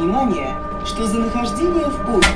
внимание, что за нахождение в поезде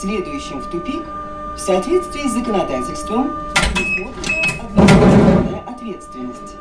поезде, следующем в тупик, в соответствии с законодательством, предусмотрена ответственность.